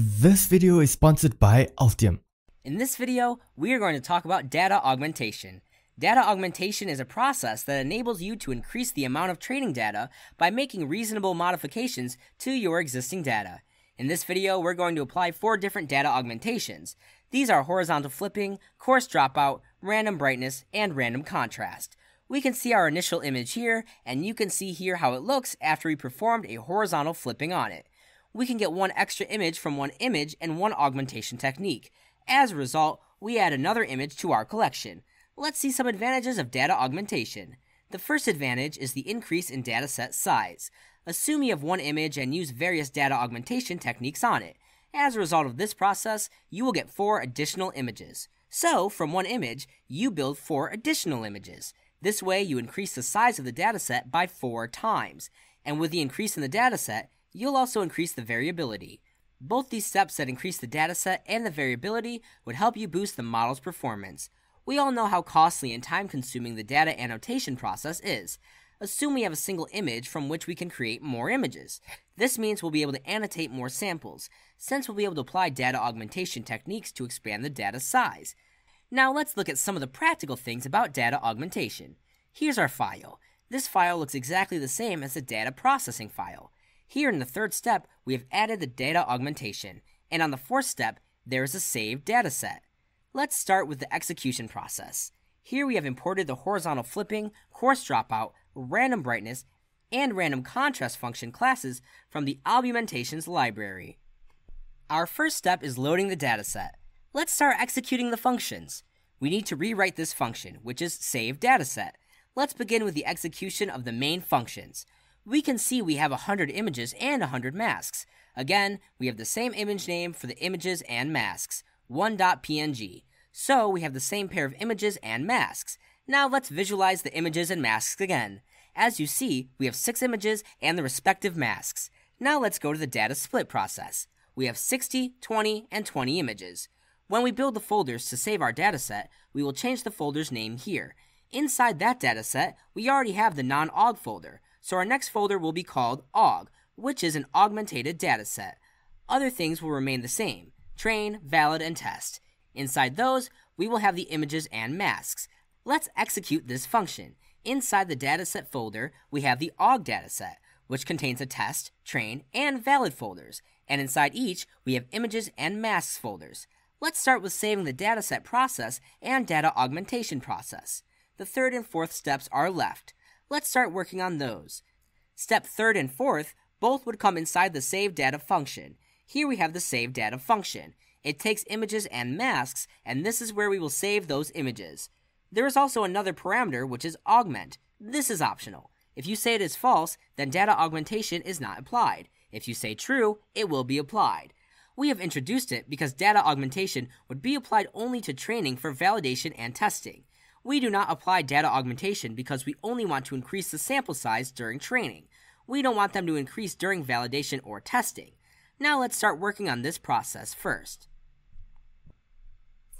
This video is sponsored by Altium. In this video, we are going to talk about data augmentation. Data augmentation is a process that enables you to increase the amount of training data by making reasonable modifications to your existing data. In this video, we're going to apply four different data augmentations. These are horizontal flipping, coarse dropout, random brightness, and random contrast. We can see our initial image here, and you can see here how it looks after we performed a horizontal flipping on it. We can get one extra image from one image and one augmentation technique. As a result, we add another image to our collection. Let's see some advantages of data augmentation. The first advantage is the increase in dataset size. Assume you have one image and use various data augmentation techniques on it. As a result of this process, you will get four additional images. So, from one image, you build four additional images. This way, you increase the size of the dataset by four times. And with the increase in the dataset, you'll also increase the variability. Both these steps that increase the dataset and the variability would help you boost the model's performance. We all know how costly and time consuming the data annotation process is. Assume we have a single image from which we can create more images. This means we'll be able to annotate more samples, since we'll be able to apply data augmentation techniques to expand the data size. Now let's look at some of the practical things about data augmentation. Here's our file. This file looks exactly the same as the data processing file. Here in the third step, we have added the data augmentation, and on the fourth step, there is a saved dataset. Let's start with the execution process. Here we have imported the horizontal flipping, coarse dropout, random brightness, and random contrast function classes from the Albumentations library. Our first step is loading the dataset. Let's start executing the functions. We need to rewrite this function, which is save dataset. Let's begin with the execution of the main functions. We can see we have 100 images and 100 masks. Again, we have the same image name for the images and masks, 1.png. So we have the same pair of images and masks. Now let's visualize the images and masks again. As you see, we have 6 images and the respective masks. Now let's go to the data split process. We have 60, 20, and 20 images. When we build the folders to save our dataset, we will change the folder's name here. Inside that dataset, we already have the non-aug folder, so our next folder will be called aug, which is an augmented dataset. Other things will remain the same, train, valid, and test. Inside those, we will have the images and masks. Let's execute this function. Inside the dataset folder, we have the aug dataset, which contains a test, train, and valid folders, and inside each, we have images and masks folders. Let's start with saving the dataset process and data augmentation process. The third and fourth steps are left. Let's start working on those. Step third and fourth both would come inside the save data function. Here we have the save data function. It takes images and masks, and this is where we will save those images. There is also another parameter, which is augment. This is optional. If you say it is false, then data augmentation is not applied. If you say true, it will be applied. We have introduced it because data augmentation would be applied only to training for validation and testing. We do not apply data augmentation because we only want to increase the sample size during training. We don't want them to increase during validation or testing. Now let's start working on this process first.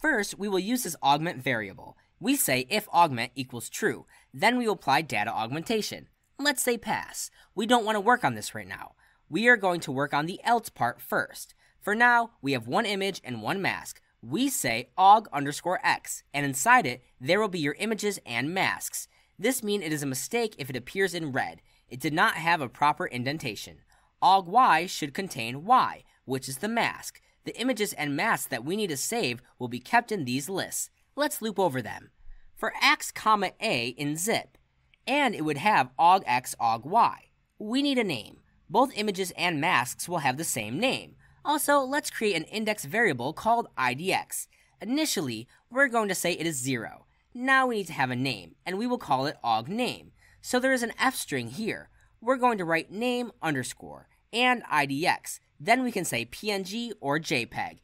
First, we will use this augment variable. We say if augment equals true, then we will apply data augmentation. Let's say pass. We don't want to work on this right now. We are going to work on the else part first. For now, we have one image and one mask. We say aug underscore x, and inside it, there will be your images and masks. This means it is a mistake if it appears in red. It did not have a proper indentation. Aug y should contain y, which is the mask. The images and masks that we need to save will be kept in these lists. Let's loop over them. For x, comma a in zip, and it would have aug x, aug y. We need a name. Both images and masks will have the same name. Also, let's create an index variable called idx. Initially, we're going to say it is 0. Now we need to have a name, and we will call it augname. So there is an f string here. We're going to write name underscore and idx. Then we can say png or jpeg.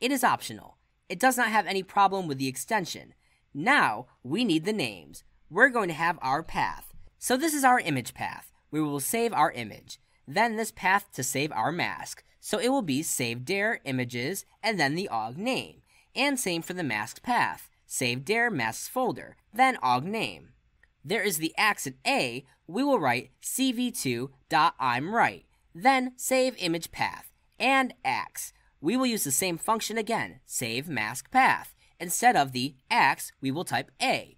It is optional. It does not have any problem with the extension. Now, we need the names. We're going to have our path. So this is our image path, we will save our image. Then this path to save our mask. So it will be save dir images and then the aug name. And same for the masked path. Save dir masks folder, then aug name. There is the accent A, we will write cv2.imwrite, then save image path, and ax. We will use the same function again, save mask path. Instead of the ax, we will type a.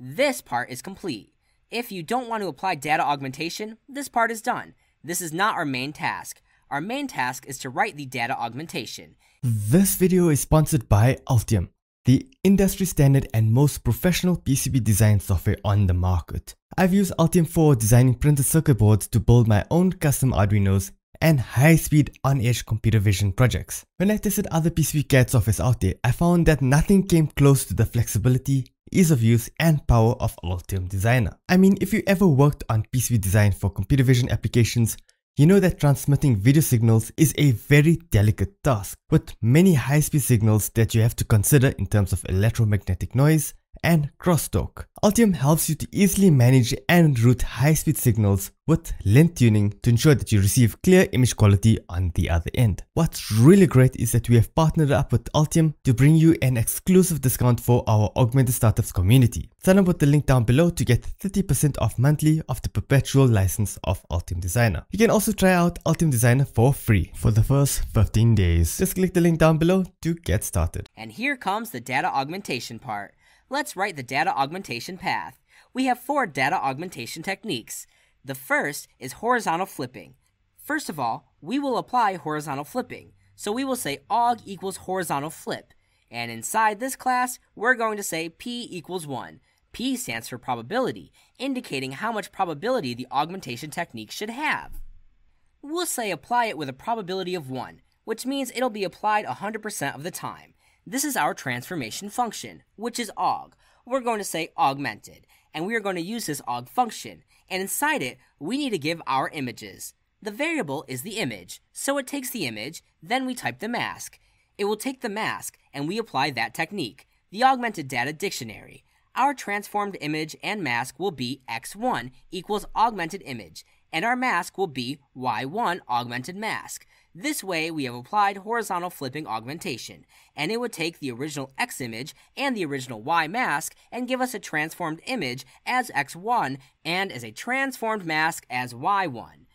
This part is complete. If you don't want to apply data augmentation, this part is done. This is not our main task. Our main task is to write the data augmentation. This video is sponsored by Altium, the industry standard and most professional PCB design software on the market. I've used Altium for designing printed circuit boards to build my own custom Arduinos and high-speed on-edge computer vision projects. When I tested other PCB CAD softwares out there, I found that nothing came close to the flexibility, ease of use, and power of Altium Designer. I mean, if you ever worked on PCB design for computer vision applications, you know that transmitting video signals is a very delicate task, with many high-speed signals that you have to consider in terms of electromagnetic noise, and crosstalk. Altium helps you to easily manage and route high-speed signals with length tuning to ensure that you receive clear image quality on the other end. What's really great is that we have partnered up with Altium to bring you an exclusive discount for our Augmented Startups community. Sign up with the link down below to get 30% off monthly of the perpetual license of Altium Designer. You can also try out Altium Designer for free for the first 15 days. Just click the link down below to get started. And here comes the data augmentation part. Let's write the data augmentation path. We have four data augmentation techniques. The first is horizontal flipping. First of all, we will apply horizontal flipping. So we will say aug equals horizontal flip. And inside this class, we're going to say p equals 1. P stands for probability, indicating how much probability the augmentation technique should have. We'll say apply it with a probability of 1, which means it'll be applied 100% of the time. This is our transformation function, which is aug. We're going to say augmented, and we are going to use this aug function. And inside it, we need to give our images. The variable is the image, so it takes the image, then we type the mask. It will take the mask, and we apply that technique, the augmented data dictionary. Our transformed image and mask will be x1 equals augmented image, and our mask will be y1 augmented mask. This way, we have applied horizontal flipping augmentation, and it would take the original X image and the original Y mask and give us a transformed image as X1 and as a transformed mask as Y1.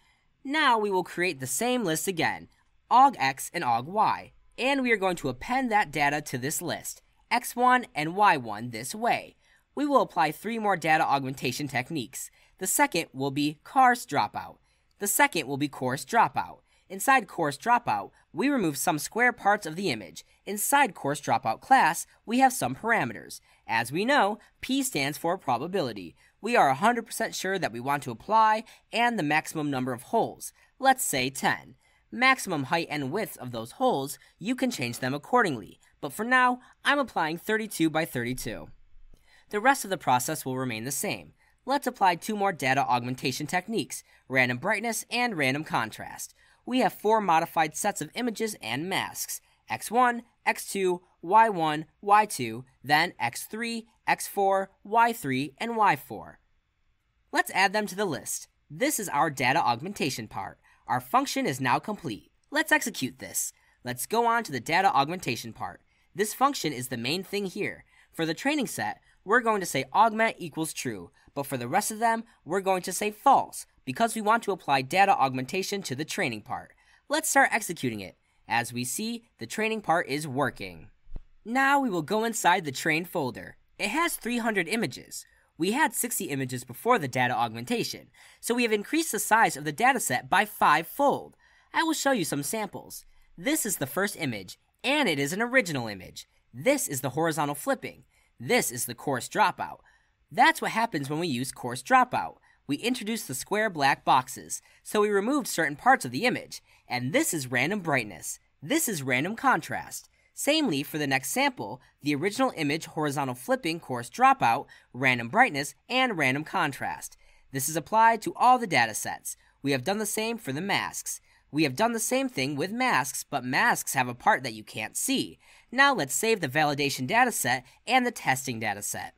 Now we will create the same list again, augX and augY, and we are going to append that data to this list, X1 and Y1 this way. We will apply three more data augmentation techniques. The second will be coarse dropout. The second will be coarse dropout. Inside coarse dropout, we remove some square parts of the image. Inside coarse dropout class, we have some parameters. As we know, P stands for probability. We are 100% sure that we want to apply and the maximum number of holes. Let's say 10. Maximum height and width of those holes, you can change them accordingly. But for now, I'm applying 32 by 32. The rest of the process will remain the same. Let's apply two more data augmentation techniques, random brightness and random contrast we have four modified sets of images and masks x1, x2, y1, y2, then x3, x4, y3, and y4. Let's add them to the list. This is our data augmentation part. Our function is now complete. Let's execute this. Let's go on to the data augmentation part. This function is the main thing here. For the training set, we're going to say augment equals true, but for the rest of them, we're going to say false, because we want to apply data augmentation to the training part. Let's start executing it. As we see, the training part is working. Now we will go inside the train folder. It has 300 images. We had 60 images before the data augmentation, so we have increased the size of the dataset by five-fold. I will show you some samples. This is the first image, and it is an original image. This is the horizontal flipping. This is the coarse dropout. That's what happens when we use coarse dropout we introduced the square black boxes, so we removed certain parts of the image, and this is random brightness. This is random contrast. Samely, for the next sample, the original image horizontal flipping coarse dropout, random brightness, and random contrast. This is applied to all the datasets. We have done the same for the masks. We have done the same thing with masks, but masks have a part that you can't see. Now let's save the validation dataset and the testing dataset.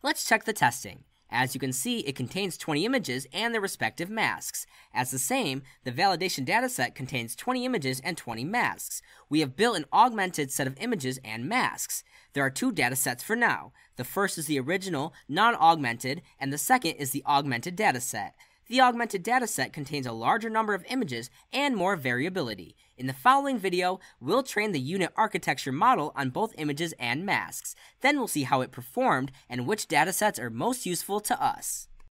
Let's check the testing. As you can see, it contains 20 images and their respective masks. As the same, the validation dataset contains 20 images and 20 masks. We have built an augmented set of images and masks. There are two datasets for now. The first is the original, non-augmented, and the second is the augmented dataset. The augmented dataset contains a larger number of images and more variability. In the following video, we'll train the U-Net architecture model on both images and masks. Then we'll see how it performed and which datasets are most useful to us.